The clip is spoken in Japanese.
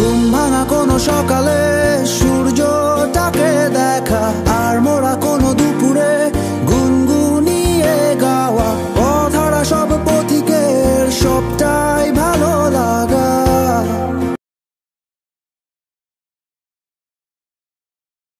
ほんまなこの初夏